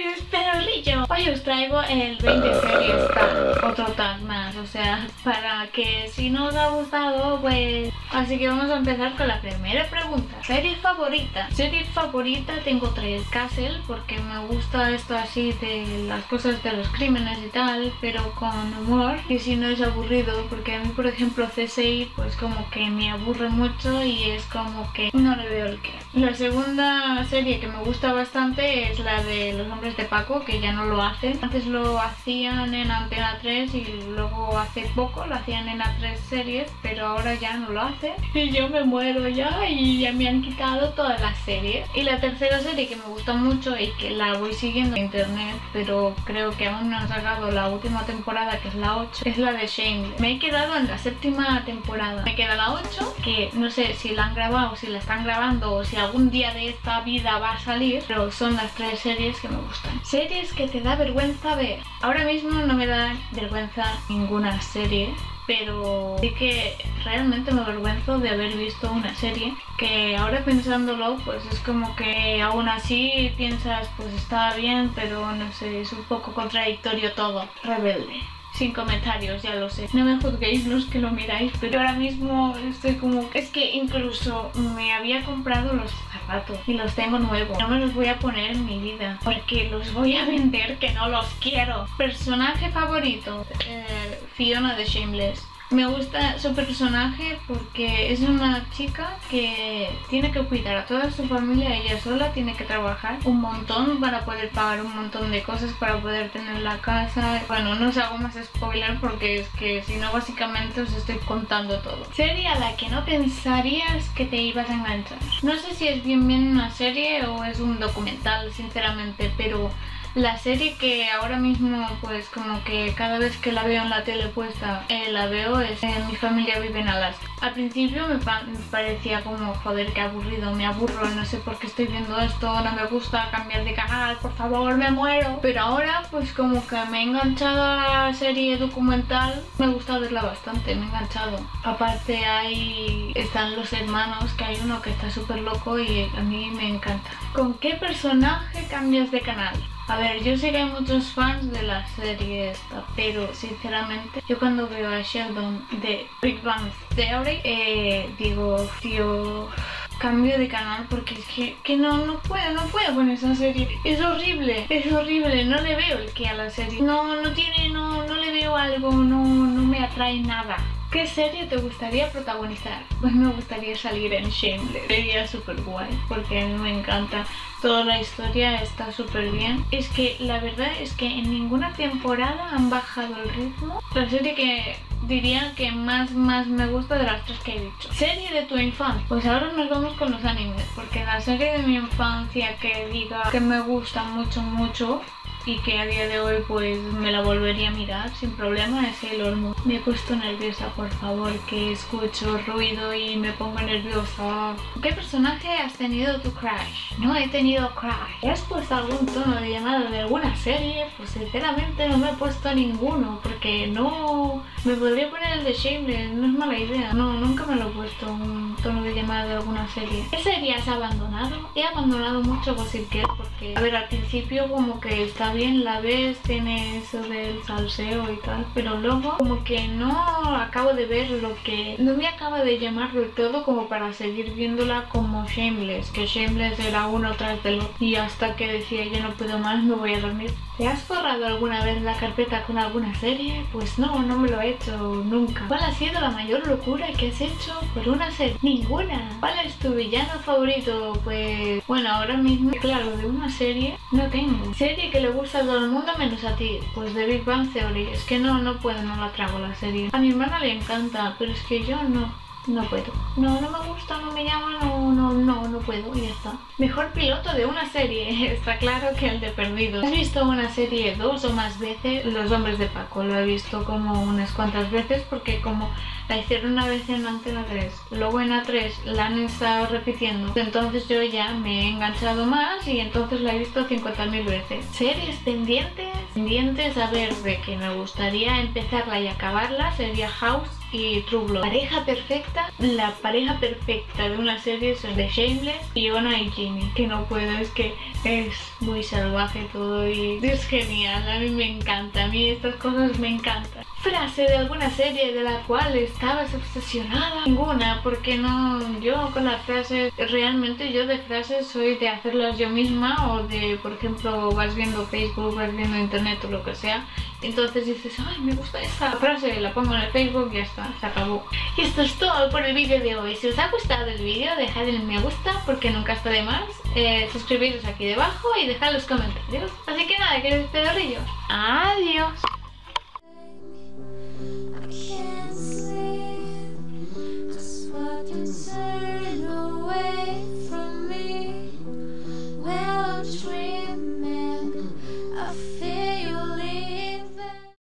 series, perrillo. Hoy os traigo el 20 series tag, otro tag más, o sea, para que si no os ha gustado, pues... Así que vamos a empezar con la primera pregunta. ¿Serie favorita? Serie favorita tengo tres. Castle, porque me gusta esto así de las cosas de los crímenes y tal, pero con humor, y si no es aburrido, porque a mí, por ejemplo, CSI, pues como que me aburre mucho y es como que no le veo el que. La segunda serie que me gusta bastante es la de Los Hombres de Paco, que ya no lo hacen. Antes lo hacían en Antena 3 y luego hace poco lo hacían en A3 series, pero ahora ya no lo hacen. Y yo me muero ya y ya me han quitado todas las series. Y la tercera serie que me gusta mucho y que la voy siguiendo en internet, pero creo que aún no han sacado la última temporada, que es la 8, es la de Shane. Me he quedado en la séptima temporada. Me queda la 8, que no sé si la han grabado, si la están grabando o si algún día de esta vida va a salir, pero son las tres series que me gustan. Series que te da vergüenza ver. Ahora mismo no me da vergüenza ninguna serie, pero sí que realmente me avergüenzo de haber visto una serie que ahora pensándolo pues es como que aún así piensas pues está bien pero no sé es un poco contradictorio todo rebelde sin comentarios, ya lo sé. No me juzguéis los que lo miráis, pero ahora mismo estoy como... Es que incluso me había comprado los zapatos y los tengo nuevos. No me los voy a poner en mi vida porque los voy a vender que no los quiero. Personaje favorito, eh, Fiona de Shameless. Me gusta su personaje porque es una chica que tiene que cuidar a toda su familia ella sola, tiene que trabajar un montón para poder pagar un montón de cosas, para poder tener la casa. Bueno, no os hago más spoiler porque es que si no básicamente os estoy contando todo. Serie a la que no pensarías que te ibas a enganchar. No sé si es bien bien una serie o es un documental, sinceramente, pero la serie que ahora mismo pues como que cada vez que la veo en la tele puesta eh, la veo es eh, Mi familia vive en Alaska. Al principio me, parecía como joder que aburrido, me aburro, no sé por qué estoy viendo esto, no me gusta cambiar de canal, por favor me muero. Pero ahora pues como que me he enganchado a la serie documental, me gusta verla bastante, me he enganchado. Aparte ahí están los hermanos, que hay uno que está súper loco y a mí me encanta. ¿Con qué personaje cambias de canal? A ver, yo sé que hay muchos fans de la serie esta, pero sinceramente yo cuando veo a Sheldon de Big Bang Theory, eh, digo, tío, cambio de canal porque es que, que, no, no puedo, no puedo con esa serie. Es horrible, es horrible, no le veo el que a la serie. No, no tiene, no, no le veo algo, no, no me atrae nada. ¿Qué serie te gustaría protagonizar? Pues me gustaría salir en Shameless. Sería súper guay porque a mí me encanta. Toda la historia está súper bien. Es que la verdad es que en ninguna temporada han bajado el ritmo. La serie que diría que más, más me gusta de las tres que he dicho. Serie de tu infancia. Pues ahora nos vamos con los animes. Porque la serie de mi infancia que diga que me gusta mucho, mucho y que a día de hoy pues me la volvería a mirar sin problema es el Moon. Me he puesto nerviosa, por favor, que escucho ruido y me pongo nerviosa. ¿Qué personaje has tenido tu crush? No he tenido crush. ¿Has puesto algún tono de llamada de alguna serie? Pues sinceramente no me he puesto ninguno porque no... Me podría poner el de Shameless, no es mala idea. No, nunca puesto un tono de llamada de alguna serie. ¿Qué serie has abandonado? He abandonado mucho Gossip Girl porque, a ver, al principio como que está bien, la ves, tiene eso del salseo y tal, pero luego como que no acabo de ver lo que no me acaba de llamar del todo como para seguir viéndola como Shameless, que Shameless era uno tras del otro y hasta que decía yo no puedo más, me voy a dormir. ¿Te has borrado alguna vez la carpeta con alguna serie? Pues no, no me lo he hecho nunca. ¿Cuál ha sido la mayor locura que has hecho por una serie? Ninguna. ¿Cuál es tu villano favorito? Pues bueno, ahora mismo, claro, de una serie no tengo. Serie que le gusta a todo el mundo menos a ti. Pues de Big Bang Theory. Es que no, no puedo, no la trago la serie. A mi hermana le encanta, pero es que yo no. No puedo. No, no me gusta, no me llama, no, no, no, no puedo y ya está. Mejor piloto de una serie. Está claro que el de Perdidos. ¿Has visto una serie dos o más veces? Los Hombres de Paco. Lo he visto como unas cuantas veces porque como la hicieron una vez en Antena 3, luego en A3 la han estado repitiendo. Entonces yo ya me he enganchado más y entonces la he visto 50.000 veces. Series pendientes, pendientes a ver de que me gustaría empezarla y acabarla sería House y True. Pareja perfecta, la pareja perfecta de una serie son de Shameless, Fiona y Jimmy. Que no puedo, es que es muy salvaje todo y es genial. A mí me encanta, a mí estas cosas me encantan. Frase de alguna serie de la cual estabas obsesionada. Ninguna, porque no, yo con las frases, realmente yo de frases soy de hacerlas yo misma o de, por ejemplo, vas viendo Facebook, vas viendo internet o lo que sea. Entonces dices, ay, me gusta esta frase, la pongo en el Facebook y ya está, se acabó. Y esto es todo por el vídeo de hoy. Si os ha gustado el vídeo, dejad el me gusta porque nunca está de más. Eh, suscribiros aquí debajo y dejad los comentarios. Así que nada, que este dorrillo. Adiós.